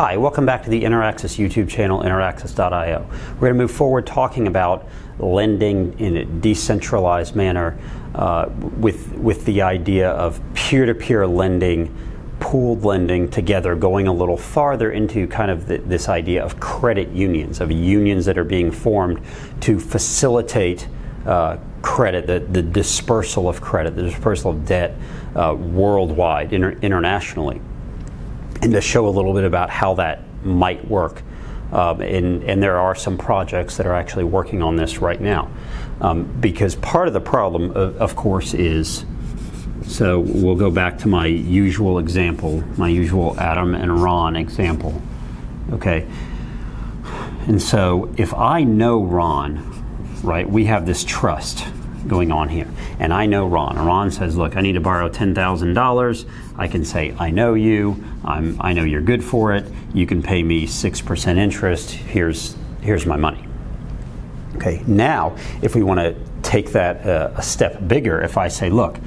Hi, welcome back to the Interaxis YouTube channel, interaxis.io. We're going to move forward talking about lending in a decentralized manner uh, with, with the idea of peer to peer lending, pooled lending together, going a little farther into kind of the, this idea of credit unions, of unions that are being formed to facilitate. Uh, credit, the, the dispersal of credit, the dispersal of debt uh, worldwide, inter- internationally and to show a little bit about how that might work. Um, and, and, there are some projects that are actually working on this right now. Um, because part of the problem, of, of, course, is so we'll go back to my usual example, my usual Adam and Ron example. Okay. And so if I know Ron, right, we have this trust going on here. And I know Ron. Ron says, "Look, I need to borrow ten thousand dollars." I can say, "I know you. I'm, I know you're good for it. You can pay me six percent interest. Here's here's my money." Okay. Now, if we want to take that uh, a step bigger, if I say, "Look,"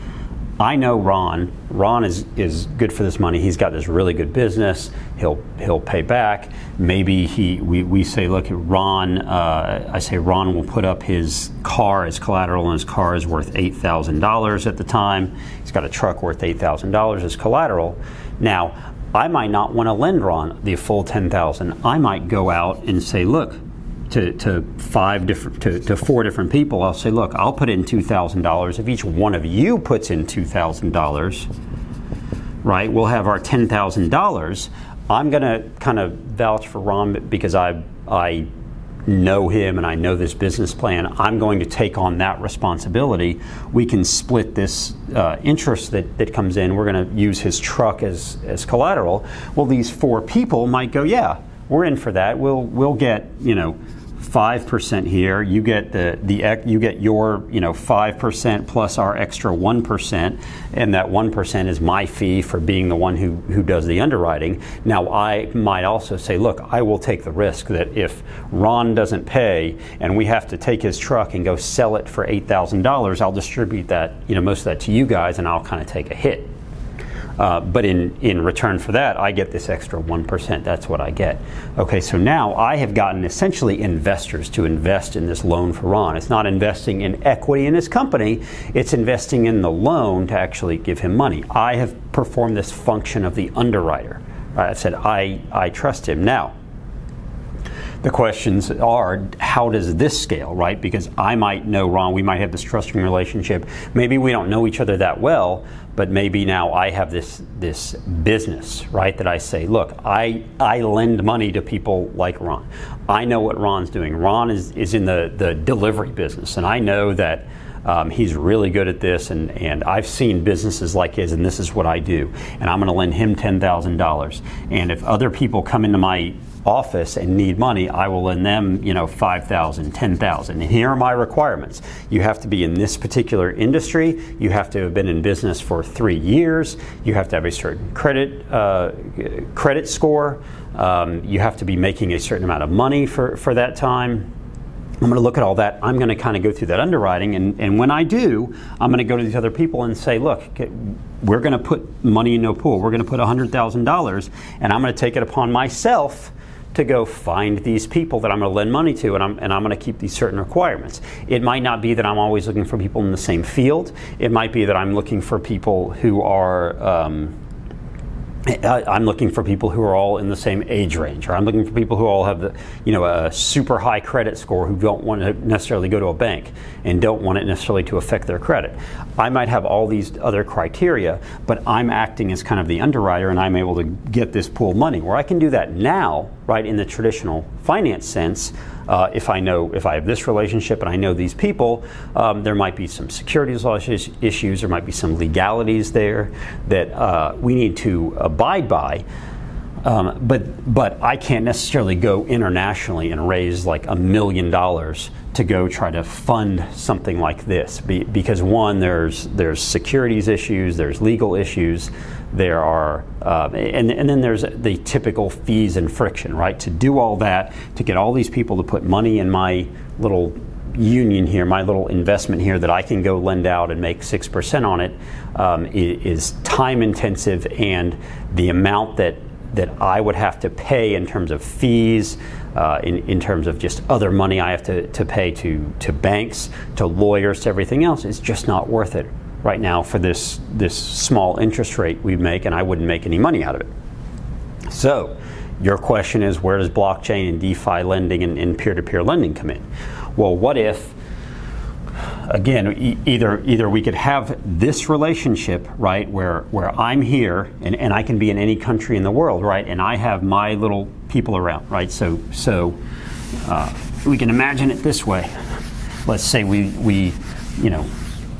I know Ron. Ron is, is good for this money. He's got this really good business. He'll he'll pay back. Maybe he we, we say, look, Ron. Uh, I say Ron will put up his car as collateral, and his car is worth eight thousand dollars at the time. He's got a truck worth eight thousand dollars as collateral. Now, I might not want to lend Ron the full ten thousand. I might go out and say, look, to, to five different to, to four different people, I'll say, look, I'll put in two thousand dollars. If each one of you puts in two thousand dollars, right, we'll have our ten thousand dollars. I'm going to kind of vouch for Ron because I I know him and I know this business plan. I'm going to take on that responsibility. We can split this uh, interest that, that comes in. We're going to use his truck as, as collateral. Well, these four people might go, yeah, we're in for that. We'll we'll get you know five percent here. You get the the you get your you know five percent plus our extra one percent, and that one percent is my fee for being the one who who does the underwriting. Now I might also say, look, I will take the risk that if Ron doesn't pay and we have to take his truck and go sell it for eight thousand dollars, I'll distribute that you know most of that to you guys, and I'll kind of take a hit. Uh, but in, in return for that, I get this extra 1%. That's what I get. Okay, so now I have gotten essentially investors to invest in this loan for Ron. It's not investing in equity in his company, it's investing in the loan to actually give him money. I have performed this function of the underwriter. I've said, I, I trust him. Now, the questions are how does this scale, right? Because I might know Ron, we might have this trusting relationship. Maybe we don't know each other that well, but maybe now I have this this business, right? That I say, look, I I lend money to people like Ron. I know what Ron's doing. Ron is, is in the, the delivery business, and I know that um, he's really good at this, and, and I've seen businesses like his, and this is what I do. And I'm going to lend him $10,000. And if other people come into my office and need money, I will lend them, you know, 5,000, 10,000. And here are my requirements. You have to be in this particular industry. You have to have been in business for three years. You have to have a certain credit uh, credit score. Um, you have to be making a certain amount of money for, for that time. I'm going to look at all that. I'm going to kind of go through that underwriting. And, and when I do, I'm going to go to these other people and say, look, we're going to put money in no pool. We're going to put $100,000 and I'm going to take it upon myself to go find these people that I'm going to lend money to, and I'm, and I'm going to keep these certain requirements. It might not be that I'm always looking for people in the same field. It might be that I'm looking for people who are. Um, I'm looking for people who are all in the same age range, or I'm looking for people who all have the, you know, a super high credit score who don't want to necessarily go to a bank and don't want it necessarily to affect their credit. I might have all these other criteria, but I'm acting as kind of the underwriter, and I'm able to get this pool money. Where I can do that now, right, in the traditional finance sense, uh, if I know if I have this relationship and I know these people, um, there might be some securities law issues, there might be some legalities there that uh, we need to abide by. Um, but but I can't necessarily go internationally and raise like a million dollars to go try to fund something like this Be, because one there's there's securities issues, there's legal issues, there are uh, and and then there's the typical fees and friction, right? To do all that, to get all these people to put money in my little union here, my little investment here that I can go lend out and make six percent on it, um, is time intensive, and the amount that that I would have to pay in terms of fees, uh, in, in terms of just other money I have to, to pay to, to banks, to lawyers, to everything else, is just not worth it right now for this, this small interest rate we make, and I wouldn't make any money out of it. So, your question is where does blockchain and DeFi lending and peer to peer lending come in? Well, what if again, e- either either we could have this relationship, right, where where I'm here and, and I can be in any country in the world, right, and I have my little people around, right. So so uh, we can imagine it this way. Let's say we we you know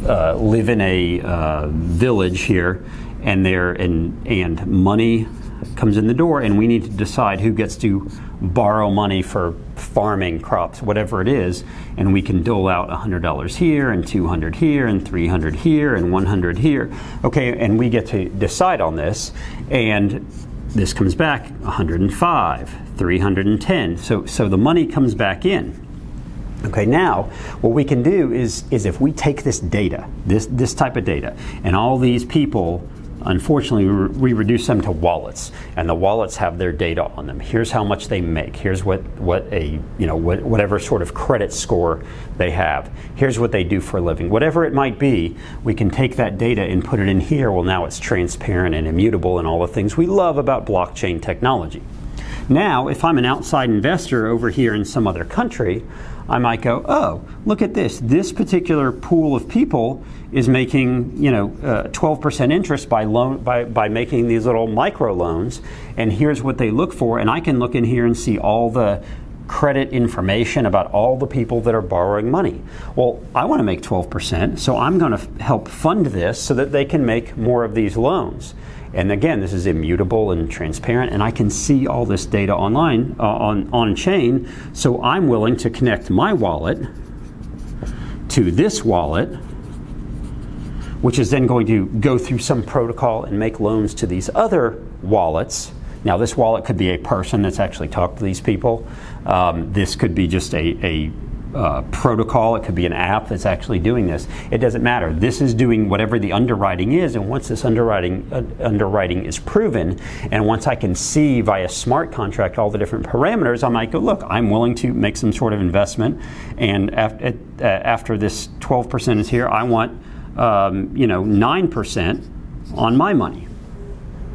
uh, live in a uh, village here, and there and and money comes in the door, and we need to decide who gets to borrow money for farming crops, whatever it is, and we can dole out $100 here and 200 here and 300 here and 100 here. Okay, and we get to decide on this, and this comes back 105, 310. So, so the money comes back in. Okay, now what we can do is, is if we take this data, this, this type of data, and all these people Unfortunately, we reduce them to wallets, and the wallets have their data on them. Here's how much they make. Here's what, what a you know what, whatever sort of credit score they have. Here's what they do for a living. Whatever it might be, we can take that data and put it in here. Well, now it's transparent and immutable, and all the things we love about blockchain technology. Now, if I'm an outside investor over here in some other country, I might go, oh, look at this. This particular pool of people is making, you know, uh, 12% interest by loan by, by making these little micro loans, and here's what they look for, and I can look in here and see all the credit information about all the people that are borrowing money. Well, I want to make 12%, so I'm going to help fund this so that they can make more of these loans. And again, this is immutable and transparent, and I can see all this data online uh, on on chain. So I'm willing to connect my wallet to this wallet, which is then going to go through some protocol and make loans to these other wallets. Now, this wallet could be a person that's actually talked to these people. Um, this could be just a, a uh, protocol, it could be an app that's actually doing this. It doesn't matter. This is doing whatever the underwriting is, and once this underwriting uh, underwriting is proven, and once I can see via smart contract all the different parameters, I might go, look, I'm willing to make some sort of investment, and after, uh, after this 12% is here, I want um, you know 9% on my money.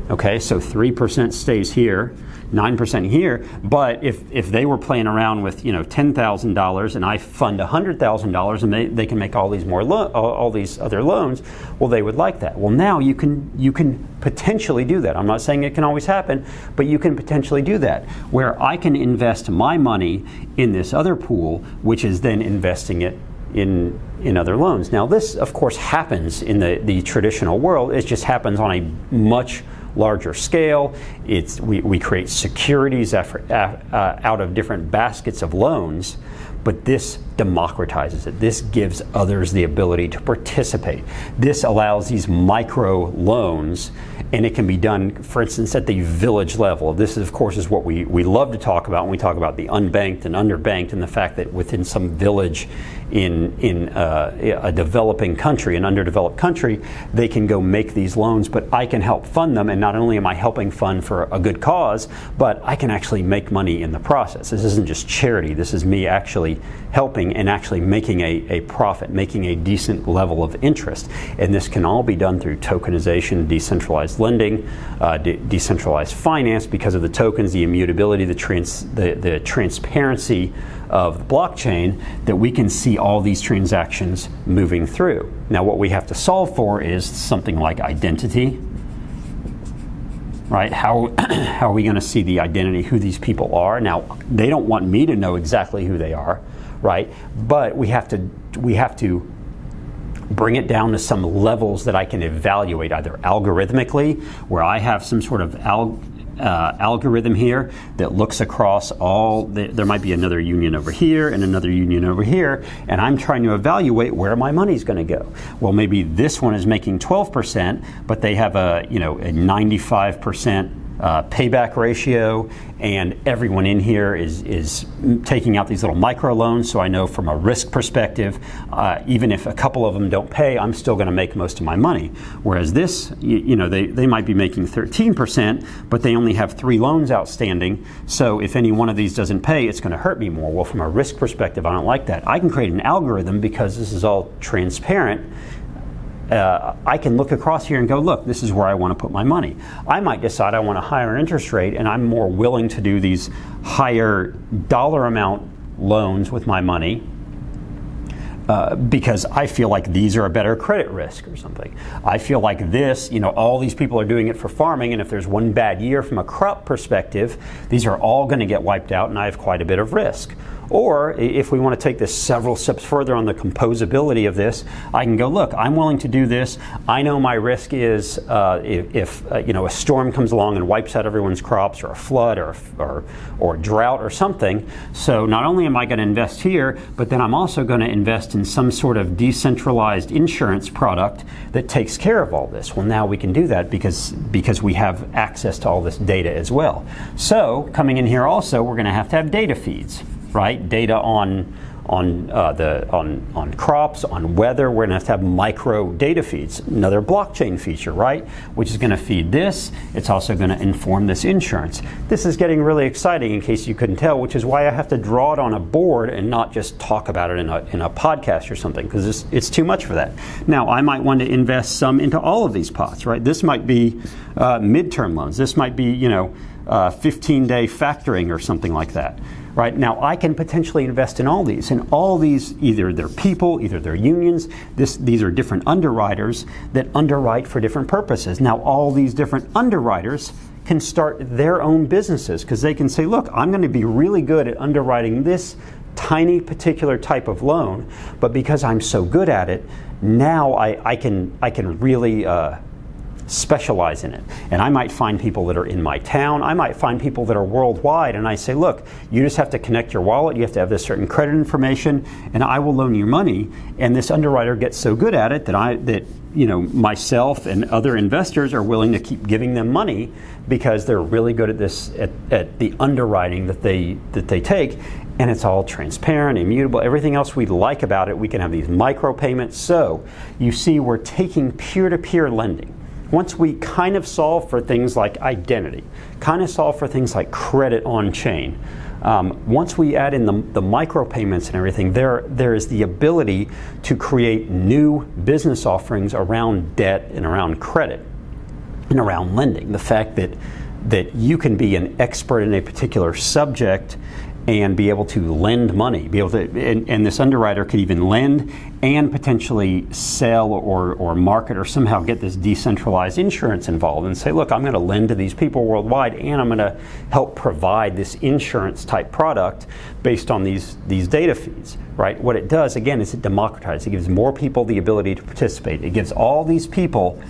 Okay, so 3% stays here 9% here. But if, if they were playing around with, you know, $10,000 and I fund $100,000 and they, they can make all these more lo- all, all these other loans, well, they would like that. Well, now you can, you can potentially do that. I'm not saying it can always happen, but you can potentially do that where I can invest my money in this other pool, which is then investing it in in other loans. Now, this, of course, happens in the, the traditional world. It just happens on a much larger scale. It's, we, we create securities effort, uh, out of different baskets of loans, but this democratizes it. This gives others the ability to participate. This allows these micro loans, and it can be done, for instance, at the village level. This, is, of course, is what we, we love to talk about when we talk about the unbanked and underbanked, and the fact that within some village in, in uh, a developing country, an underdeveloped country, they can go make these loans, but I can help fund them, and not only am I helping fund for a good cause, but I can actually make money in the process. This isn't just charity, this is me actually helping and actually making a, a profit, making a decent level of interest. And this can all be done through tokenization, decentralized lending, uh, de- decentralized finance because of the tokens, the immutability, the, trans- the, the transparency of the blockchain, that we can see all these transactions moving through. Now, what we have to solve for is something like identity, right? How, how are we going to see the identity, who these people are? Now, they don't want me to know exactly who they are right? But we have to we have to bring it down to some levels that I can evaluate either algorithmically, where I have some sort of al- uh, algorithm here that looks across all. The, there might be another union over here and another union over here, and I'm trying to evaluate where my money's going to go. Well, maybe this one is making 12%, but they have a you know a 95% uh, payback ratio, and everyone in here is, is taking out these little micro loans. So I know from a risk perspective, uh, even if a couple of them don't pay, I'm still going to make most of my money. Whereas this, you, you, know, they, they might be making 13%, but they only have three loans outstanding. So if any one of these doesn't pay, it's going to hurt me more. Well, from a risk perspective, I don't like that. I can create an algorithm because this is all transparent uh, I can look across here and go, look, this is where I want to put my money. I might decide I want a higher interest rate and I'm more willing to do these higher dollar amount loans with my money uh, because I feel like these are a better credit risk or something. I feel like this, you know, all these people are doing it for farming, and if there's one bad year from a crop perspective, these are all going to get wiped out, and I have quite a bit of risk. Or if we want to take this several steps further on the composability of this, I can go, look, I'm willing to do this. I know my risk is uh, if, uh, you know a storm comes along and wipes out everyone's crops, or a flood, or or or drought, or something. So not only am I going to invest here, but then I'm also going to invest in some sort of decentralized insurance product that takes care of all this. Well, now we can do that because because we have access to all this data as well. So coming in here also, we're going to have to have data feeds right? Data on on uh, the on on crops, on weather. We're going to have to have micro data feeds. Another blockchain feature, right? Which is going to feed this. It's also going to inform this insurance. This is getting really exciting, in case you couldn't tell, which is why I have to draw it on a board and not just talk about it in a in a podcast or something, because it's, it's too much for that. Now, I might want to invest some into all of these pots, right? This might be uh, midterm loans. This might be you know. 15 uh, day factoring or something like that right? Now I can potentially invest in all these, and all these either they're people, either they're unions. This, these are different underwriters that underwrite for different purposes. Now all these different underwriters can start their own businesses because they can say, look, I'm going to be really good at underwriting this tiny particular type of loan, but because I'm so good at it, now I, I can I can really uh, specialize in it. And I might find people that are in my town. I might find people that are worldwide. And I say, look, you just have to connect your wallet. You have to have this certain credit information, and I will loan you money. And this underwriter gets so good at it that I that you know myself and other investors are willing to keep giving them money because they're really good at this at, at the underwriting that they that they take and it's all transparent, immutable, everything else we like about it. We can have these micro payments. So you see, we're taking peer to peer lending once we kind of solve for things like identity, kind of solve for things like credit on chain, um, once we add in the, the micropayments and everything, there, there is the ability to create new business offerings around debt and around credit and around lending. The fact that, that you can be an expert in a particular subject and be able to lend money, be able to, and, and, this underwriter could even lend and potentially sell or, or market or somehow get this decentralized insurance involved and say, look, I'm going to lend to these people worldwide and I'm going to help provide this insurance type product based on these, these data feeds, right? What it does, again, is it democratizes. It gives more people the ability to participate. It gives all these people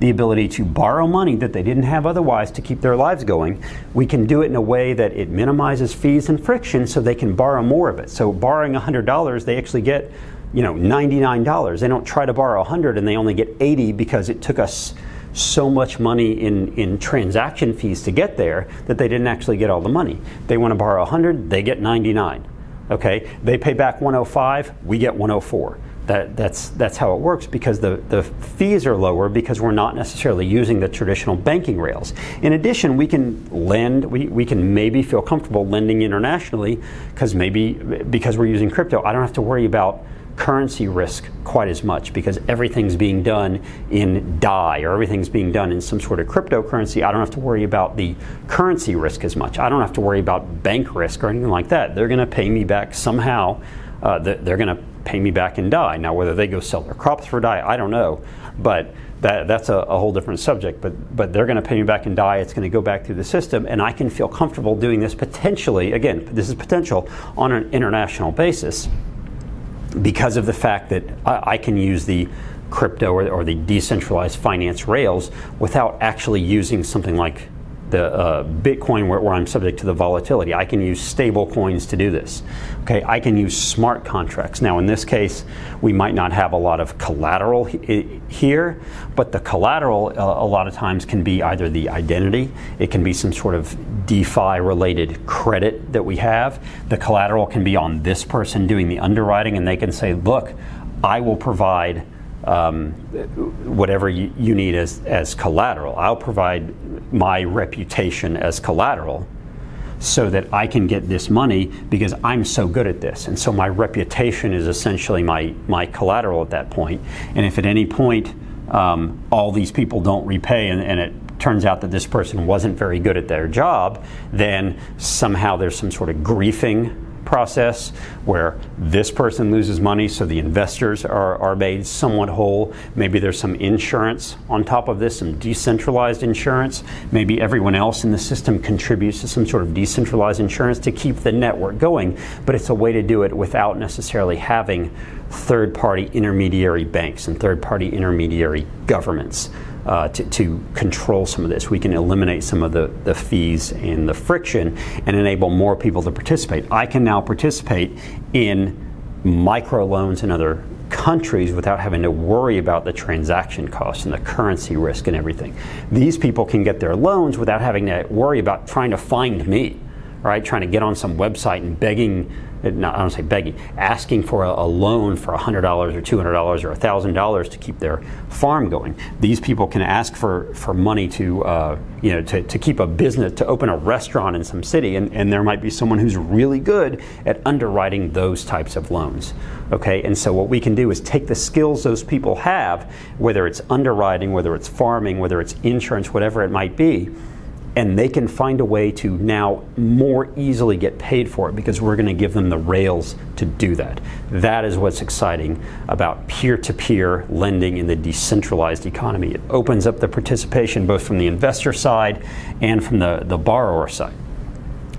the ability to borrow money that they didn't have otherwise to keep their lives going, we can do it in a way that it minimizes fees and friction so they can borrow more of it. So borrowing $100, they actually get, you know, $99. They don't try to borrow 100 and they only get 80 because it took us so much money in, in transaction fees to get there that they didn't actually get all the money. They want to borrow 100, they get 99. Okay? They pay back 105, we get 104 that, that's, that's how it works because the, the fees are lower because we're not necessarily using the traditional banking rails. In addition, we can lend, we, we can maybe feel comfortable lending internationally because maybe because we're using crypto, I don't have to worry about currency risk quite as much because everything's being done in DAI or everything's being done in some sort of cryptocurrency. I don't have to worry about the currency risk as much. I don't have to worry about bank risk or anything like that. They're going to pay me back somehow. Uh, they're going to pay me back in DAI. Now, whether they go sell their crops for DAI, I don't know, but that, that's a, a whole different subject. But but they're going to pay me back in DAI. It's going to go back through the system, and I can feel comfortable doing this potentially. Again, this is potential on an international basis because of the fact that I, I can use the crypto or, or, the decentralized finance rails without actually using something like the uh, Bitcoin where, where, I'm subject to the volatility. I can use stable coins to do this. Okay, I can use smart contracts. Now, in this case, we might not have a lot of collateral he- here, but the collateral uh, a lot of times can be either the identity, it can be some sort of DeFi related credit that we have. The collateral can be on this person doing the underwriting, and they can say, look, I will provide um, whatever you, you, need as, as collateral. I'll provide my reputation as collateral so that I can get this money because I'm so good at this. And so my reputation is essentially my, my collateral at that point. And if at any point um, all these people don't repay and, and it turns out that this person wasn't very good at their job, then somehow there's some sort of griefing process where this person loses money, so the investors are, are made somewhat whole. Maybe there's some insurance on top of this, some decentralized insurance. Maybe everyone else in the system contributes to some sort of decentralized insurance to keep the network going, but it's a way to do it without necessarily having third party intermediary banks and third party intermediary governments uh, to, to, control some of this. We can eliminate some of the, the fees and the friction and enable more people to participate. I can now participate in microloans in other countries without having to worry about the transaction costs and the currency risk and everything. These people can get their loans without having to worry about trying to find me, right? Trying to get on some website and begging not, I don't say begging, asking for a, a loan for $100 or $200 or $1,000 to keep their farm going. These people can ask for, for money to, uh, you know, to, to keep a business, to open a restaurant in some city, and, and there might be someone who's really good at underwriting those types of loans. Okay, and so what we can do is take the skills those people have, whether it's underwriting, whether it's farming, whether it's insurance, whatever it might be, and they can find a way to now more easily get paid for it because we're going to give them the rails to do that. That is what's exciting about peer to peer lending in the decentralized economy. It opens up the participation both from the investor side and from the, the borrower side.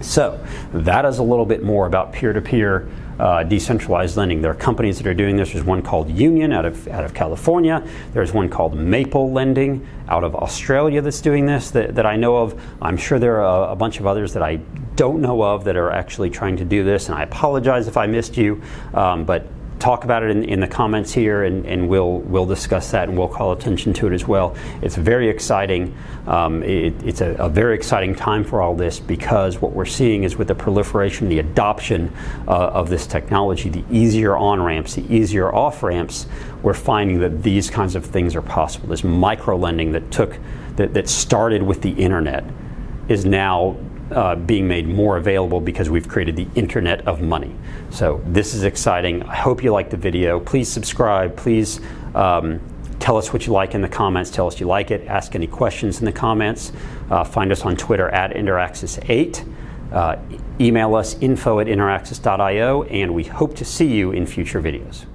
So, that is a little bit more about peer to peer uh, decentralized lending. There are companies that are doing this. There's one called Union out of, out of California. There's one called Maple Lending out of Australia that's doing this that, that I know of. I'm sure there are a, a bunch of others that I don't know of that are actually trying to do this, and I apologize if I missed you, um, but talk about it in, in the comments here, and, and, we'll we'll discuss that, and we'll call attention to it as well. It's very exciting. Um, it, it's a, a, very exciting time for all this because what we're seeing is with the proliferation, the adoption uh, of this technology, the easier on ramps, the easier off ramps, we're finding that these kinds of things are possible. This micro lending that took that, that started with the internet is now uh, being made more available because we've created the internet of money. So this is exciting. I hope you like the video. Please subscribe. Please um, tell us what you like in the comments. Tell us you like it. Ask any questions in the comments. Uh, find us on Twitter at Interaxis8. Uh, email us info at interaxis.io, and we hope to see you in future videos.